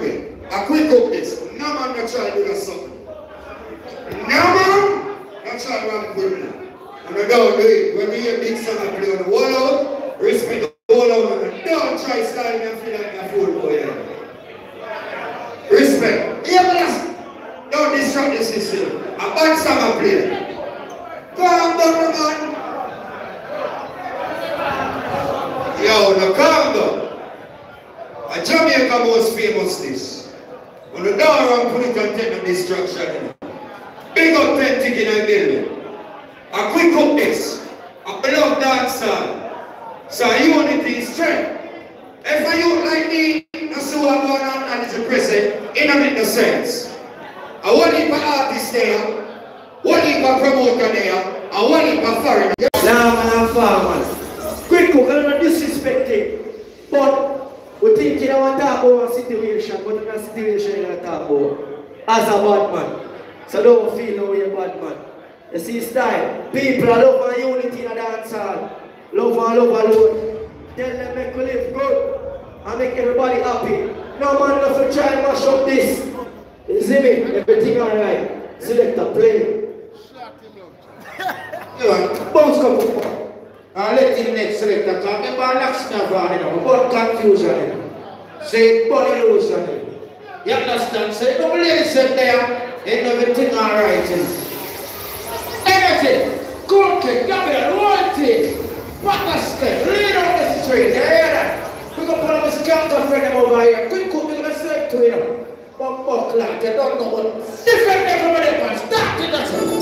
me. I quick up this. No man not trying to do the song. No man not trying to run me. And I don't do it. When we hear big song I play on the wall out, respect the wall out and don't try styling and feel like a fool boy. yeah. Respect. Yeah, but that's, don't disrupt the system. A bad song I play. Go on, down, man. Yo, the Congo. A Jamaica most famous this. When the door and put it and take the destruction. Big authentic in a building. A quick up this. A beloved dancer. So unity is strength. If a youth like me, that's who I'm going on and it's a present, it don't make no sense. I want it for artists there, one heap of promoter there, and one heap of foreign. Nah, man, I'm farmers. Quick cook, I'm not disrespecting. But we think you don't talk about a situation, but in a situation you don't talk about as a bad man. So don't feel no way bad man. You see style. People are love and unity in a dance hall. Love and love alone. Tell them make we live good and make everybody happy. No man enough to try and mash up this. You see me? Everything alright. Select a play. Bounce come up. And let the next selector talk. Remember, locks never on it. About confusion. You know. Say, body loose on it. You understand? Say, no lady said there, ain't everything alright. You know. Anything, cooking, Gabriel, royalty, Pakistan, lead on the street. You hear that? We gonna put on this counter friend over here. Quick cook, we're gonna say to you. know. Buck, buck, like, you don't know what. Different everybody, man. Start it, that's it.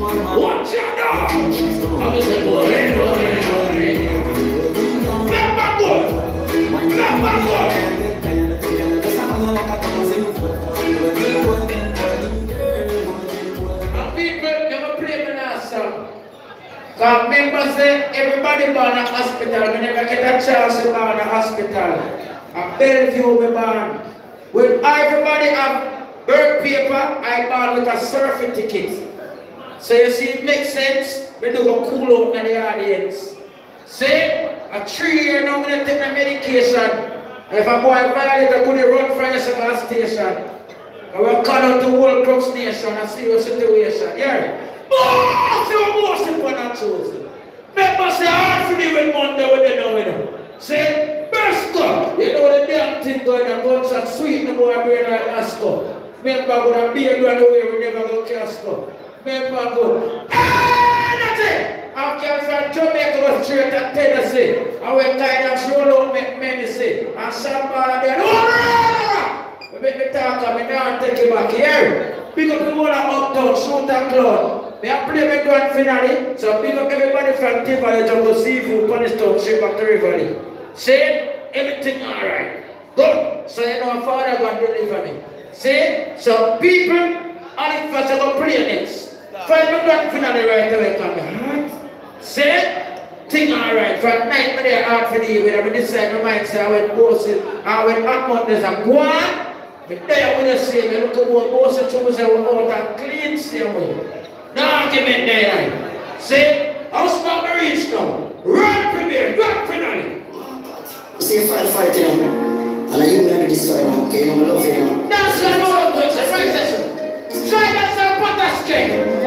Watch out now! I'm just like, running, running, running. Let my go! Let my go! Because remember say everybody born a hospital. We never get a chance to born a hospital. A Bellevue we born. When everybody have birth paper, I born with a surfing ticket. So you see, it makes sense. We do go cool out in the audience. See, a tree here now, we don't take my medication. And if a boy violate, I could run from yourself at station. I will call out the whole Crooks Nation and see your situation. Yeah. Boss, you're most important chosen. Members say, hard for me when Monday when they know it. See, best up. You know the damn thing going on, guns and sweet, no more brain like Asco. Remember, when I'm being run away, we never go to Asco. Maple good. Anything. I'm came from Jamaica straight to Tennessee. I went kind of show out make many see. And somebody then, oh, no, no, no. make me talk and me now take it back here. Pick up the one of uptown, shoot and clown. Me I play my grand finale. So pick up everybody from Tivoli to go see you, Coniston, straight back to Rivoli. See? Everything alright. Good. So you know, Father God deliver me. See? So people, all of us are going to pray next. Find me grand finale right away, come here. See? Thing alright. From night me there hard for the evening. I decide my mind say I went bossing. I went up on this and go on. But there when you see me, look at what bossing to say we're out and clean same way. No argument there, right? See? House not the reach now. Run premier, grand finale. See, fight, fight, you know. And I even have to destroy now, okay? You know, I love you, know. That's I'm going to say. Right, that's Try that some butter cake. You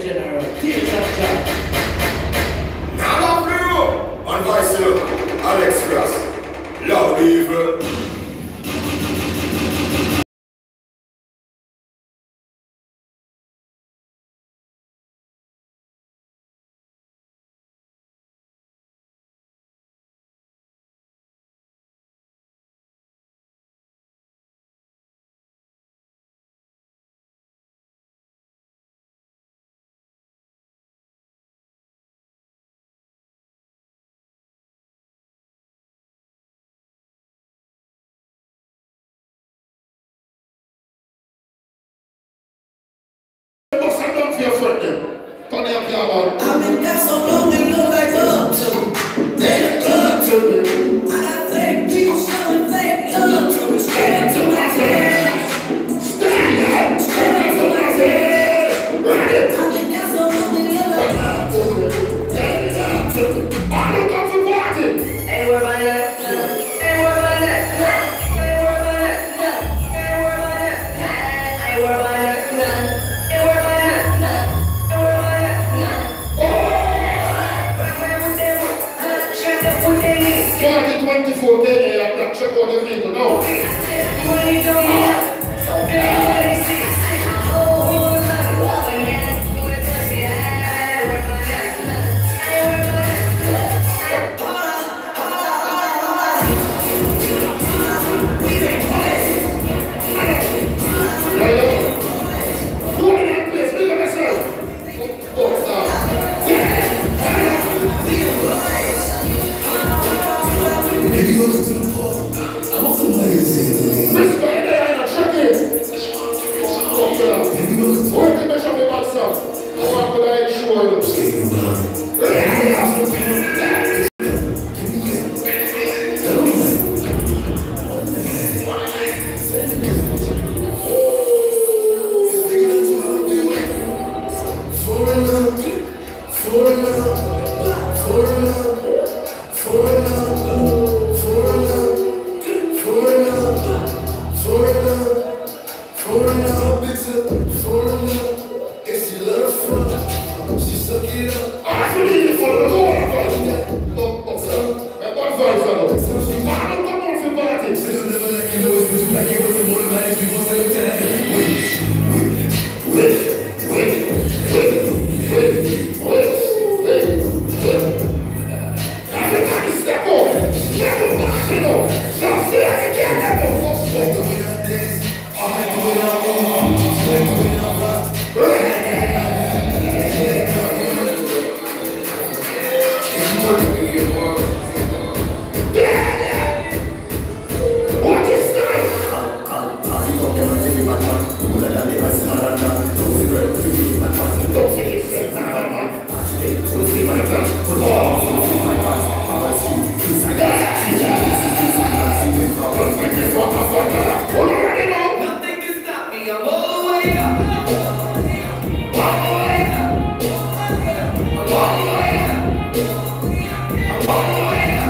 general. I've been down so long, what it look like up to? They to me. Thank.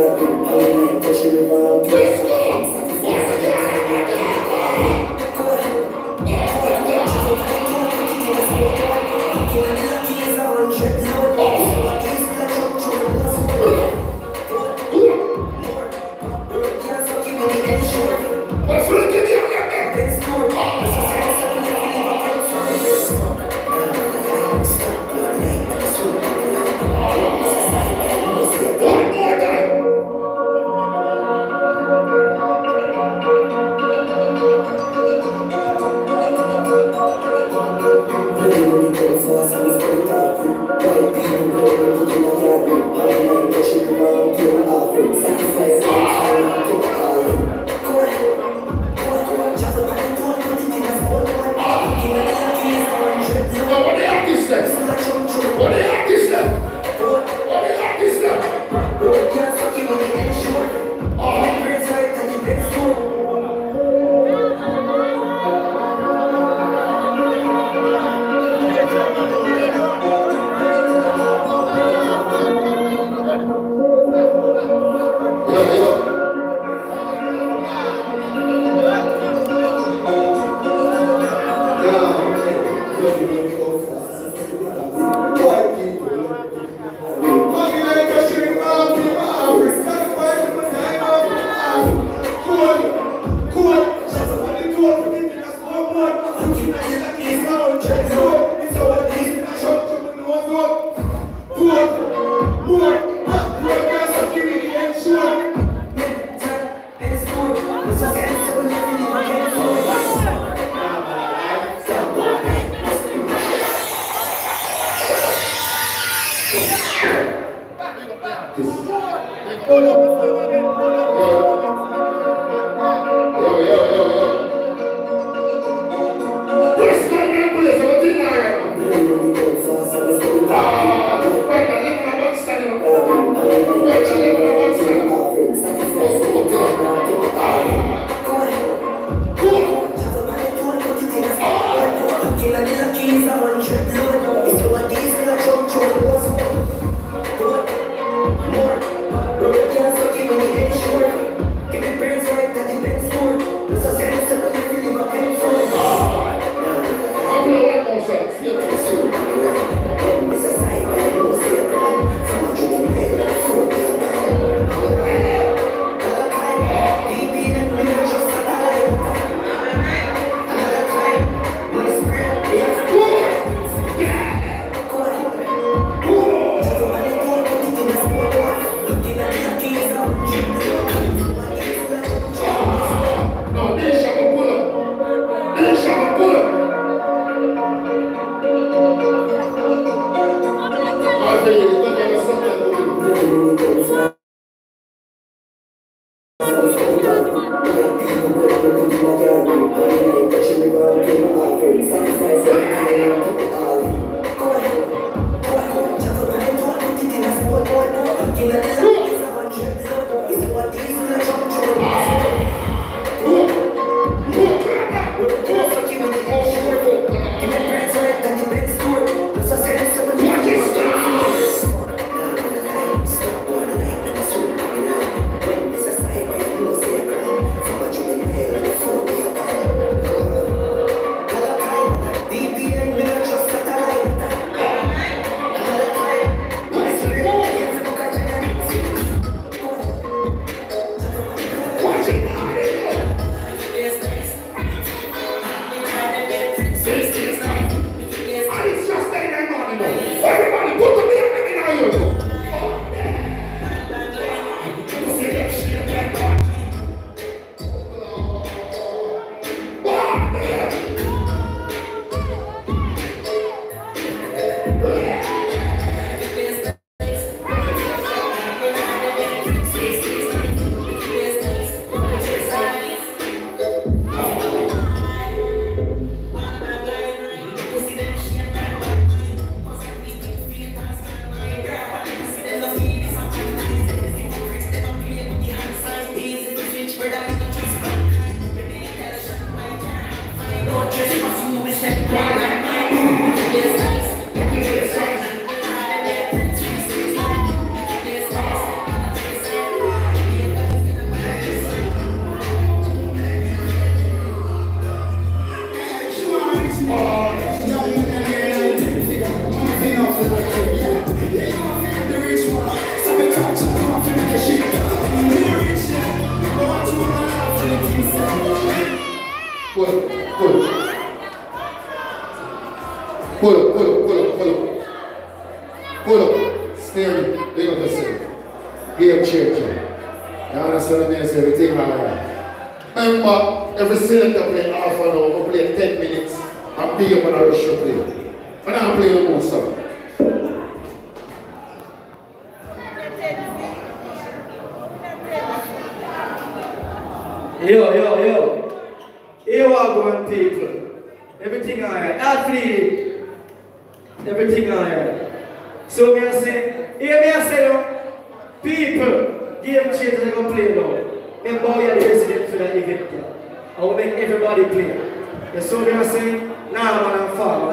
Yeah!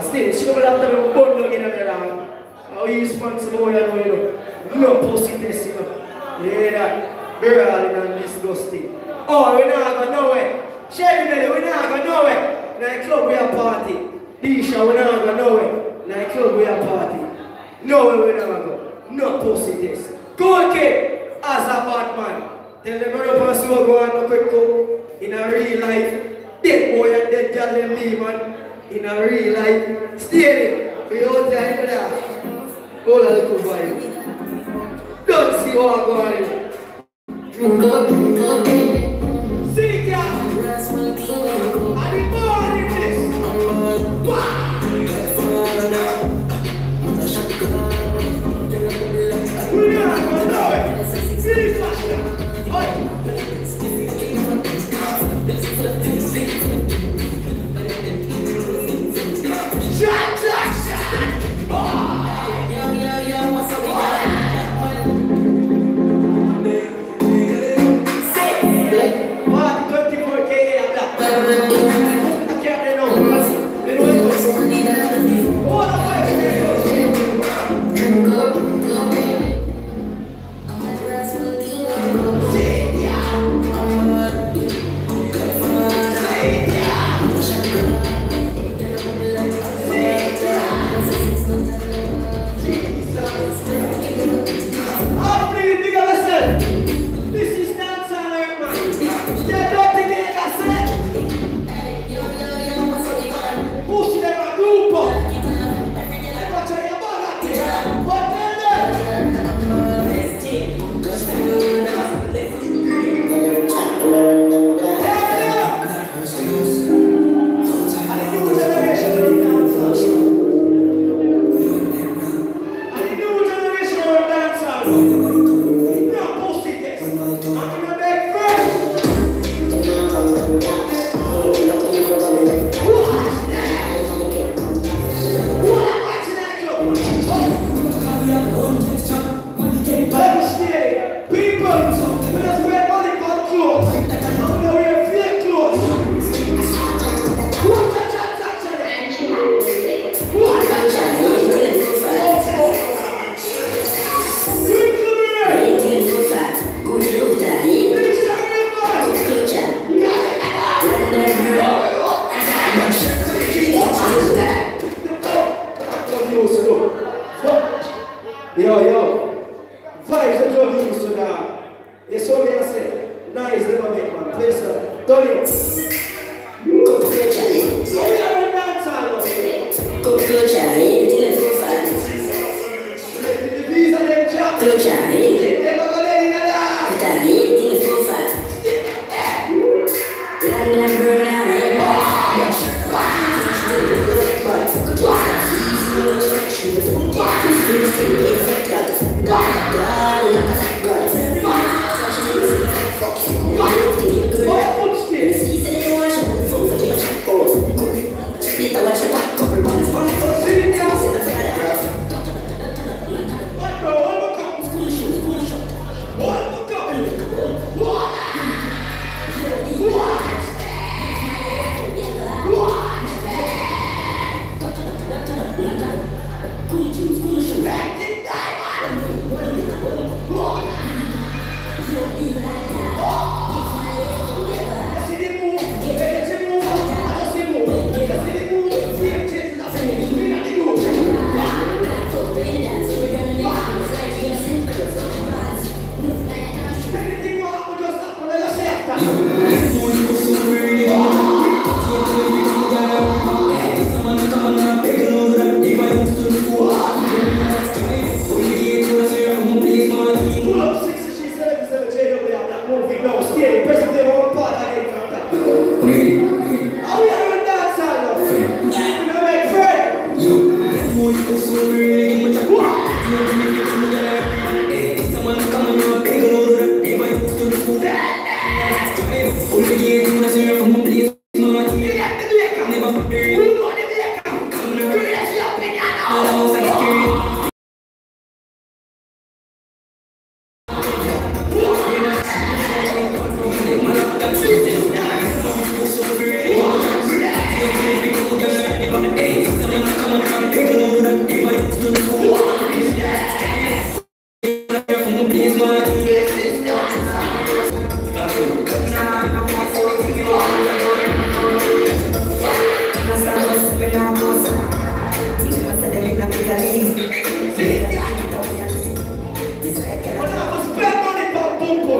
still, she will have to be you know, you know. Pussy you know. Yeah, Oh, we not going nowhere. Sherry we're not going nowhere. In club, we are party. Disha, we not going nowhere. In club, we are party. No, we not going No pussy test. Go again, as a bad man. Tell them I pass over and quick go. In a real life, dead boy and dead girl, they leave, man in a real life stadium. We all time there. All of the good. Don't see what I'm going. See ya! And the in is. Wow!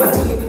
아니에요.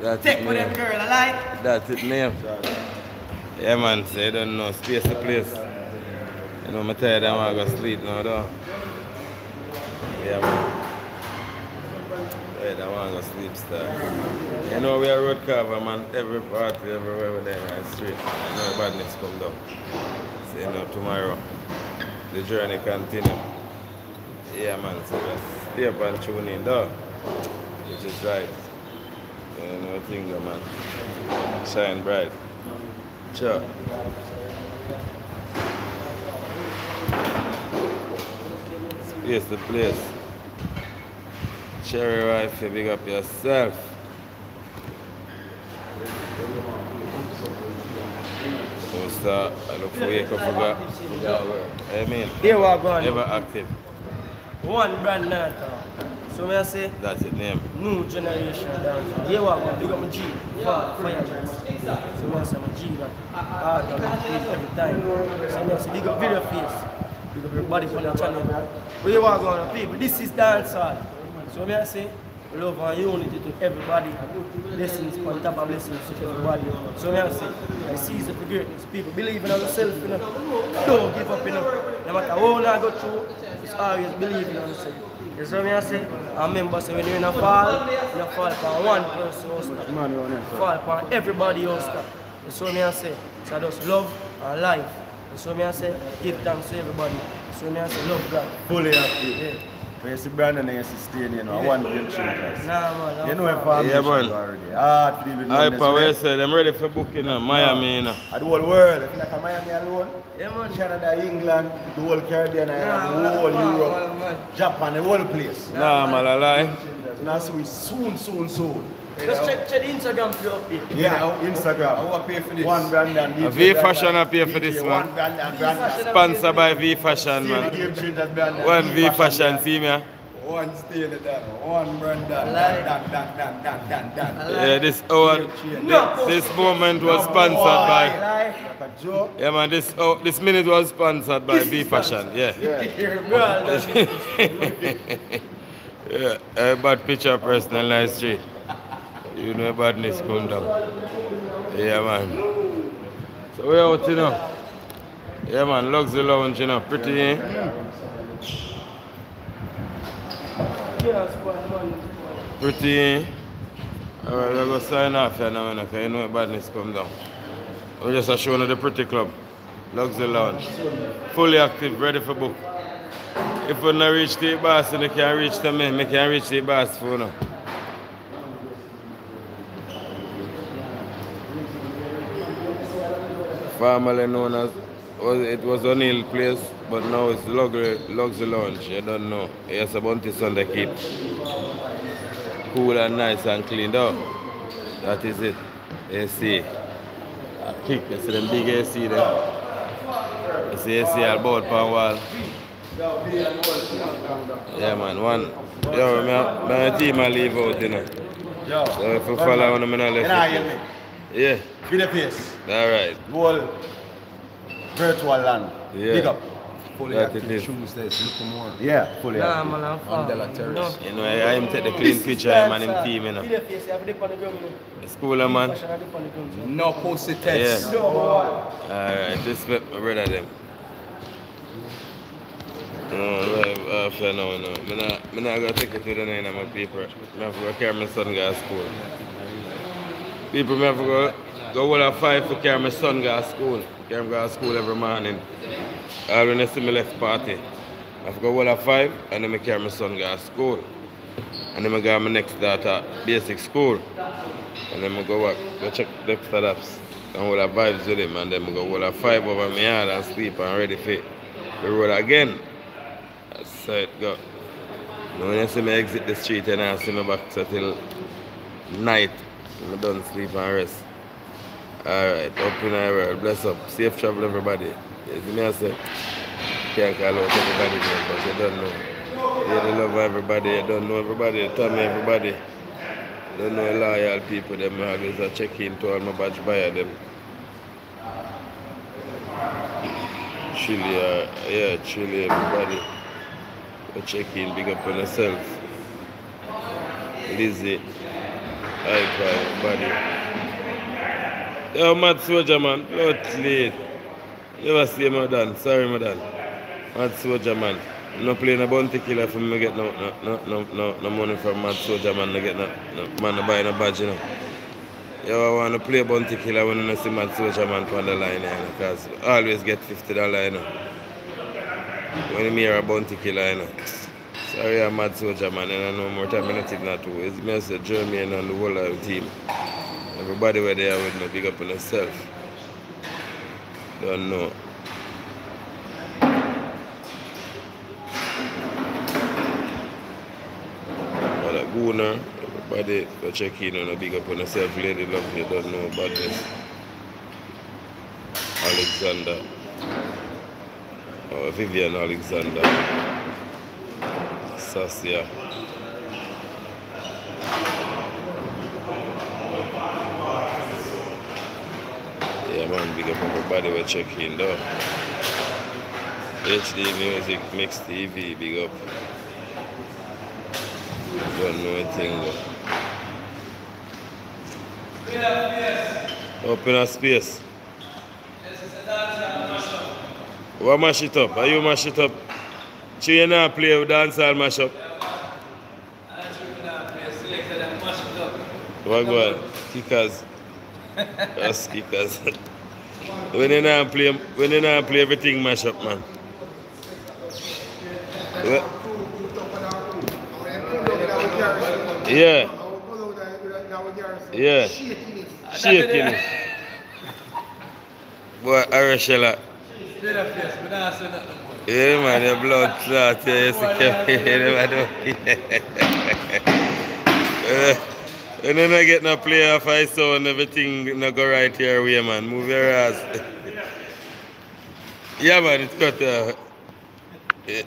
That's Take it, with them girl, I like. That's it name. Yeah man, so you don't know, space the place. You know, I'm tired and I go sleep now though. Yeah man. And I go sleep star. You know we are road cover man, every party, everywhere with them on the street. I know badness come down. So you know tomorrow the journey continue. Yeah man, so just stay up and tune in though. Which is right. You know thing though man. Shine bright. Sure. Space the place. Cherry rifle, big up yourself. So start, I look for you, come forgot. I mean, Here we are going. ever active. One brand now. So me I say, That's it name. new generation dance. Here we are going. Big up my G. Fire, fire dance. So me I say my G man. The place every time. So me I say, big up video face. Big up your body for the channel. Where you are going, people? This is dancehall. So me I say, love and unity to everybody. Blessings on top of blessings to everybody. So me I say, I seize the greatness. People believe in themselves, you know. Don't give up, you know. No matter how I go through, it's always believe in yourself. You see me I say? I remember say when you're in a fall, you fall upon one person who stop. Fall upon everybody stop. You see me I say? So just love and life. You see me I say? Give thanks to everybody. You see me I say? Love God. Fully active. Yeah. When you see Brandon and you see Stain, you know, I want to get class. Nah, man. You know if I'm I'm Yeah, man. already. Hard to deal with I numbness, power man. say them ready for booking in Miami, you know. And the whole world, if you like Miami alone, Yeah, man. Canada, England, the whole Caribbean, Nah, island, the whole man, Europe, man, man. Japan, the whole place. Nah, man, I lie. And I see we soon, soon, soon. Just check, check the Instagram for update. Yeah, Instagram. I want to pay for this. One Brandon. A V Fashion I pay for this DJ, one. One Brandon, Brandon. Sponsored by V Fashion, man. game changers, Brandon. One V Fashion, see me. ah. One stay in the down. One. Like- down. Yeah, this hour, No. this moment was sponsored by. Like, Like. Yeah, man. This oh, this minute was sponsored by B Fashion. Yeah. girl, that's yeah. A bad picture personalized street. You know badness come down. Yeah, man. So we out, you know. Yeah, man. Luxury lounge, you know. Pretty. Eh? Pretty. eh? Alright, we're going to sign off here now, because you know badness come down. We just showing you the pretty club. Luxury Lounge. Fully active, ready for book. If you not reach the boss, you can reach to me. I can reach the boss for now. Formerly known as, was it was O'Neill Place, but now it's Luxury, Luxury Lounge. I don't know. Yes, a bounty Sunday keep cool and nice and cleaned up. That is it. AC. A kick, you see them big AC there. You see AC all board pan wall. Yeah man, one. Yo, my, my team I leave out, you know. So if you follow on them, I'm I left. Me? Yeah, Be the face. alright. Whole virtual land. Yeah. Big up. Fully That active it is. Tuesdays. Look more. Yeah, fully Nah, active. man, I'm On fine. Della Terrace. You know, I, I'm take the clean picture, I'm on him team, you know. Video face, you have to dip on the ground, you know. Schooler uh, man. Fashion, I dip on the ground, you know. No pussy test. Yeah. No, boy. Alright, respect my brother them. No, right, after now, no. Me not, me not gonna take it to the nine of my people. Me have to go carry my son go to school. People, me go, go all at five to carry my son go to school. Carry him go to school every morning. All when I see me left party. I have to go all at five and then I carry my son go to school. And then I go my next daughter basic school. And then I go back, go check the apps and all the vibes with him. And then I go all at five over my yard and sleep and ready for the road again. That's how it go. Now when you see me exit the street and I see me back till night. I don't sleep and rest. Alright, up in our world. Bless up. Safe travel everybody. You see me I say? Can't call out everybody name, but you don't know. You don't love everybody, you don't know everybody, tell me everybody. Don't know loyal people, them always a check in to all my badge buyer them. Chili, uh, yeah, chili everybody. Go check in, big up on yourself. Lizzie, high five, everybody. Yo, mad soldier man, blood late. Never see my done, sorry my done. Mad soldier man. No playing a bounty killer for me get no no no no no, no money from mad soldier man to get no, no man to buy no badge you know. Yo, I want to play bounty killer when I see mad soldier man on the line you know, cause I always get fifty dollar you know. When you hear a bounty killer you know. Sorry I'm mad soldier man and I know more time I not take that too. It's me Jeremy and the whole of the team. Everybody where they are with me, big up on yourself. Don't know. All that gooner, everybody go check in and big up on yourself, lady love you, don't know about this. Alexander. Oh, Vivian Alexander. Sassia. Yeah man, big up everybody we check in though. HD Music Mix TV, big up. Don't know anything though. Open a space. What mash it up? Are you mash it up? She you not play with dancehall mash up? What go on? Kickers. That's kickers. when you not play when you not play everything mash up man. Yeah. Yeah. Shaking it. Boy, Arashella. Yeah, man, your blood clot. Yeah, you see uh, and then I get no play off I saw and everything not go right your way, man. Move your ass. yeah, man, it's got uh, yeah.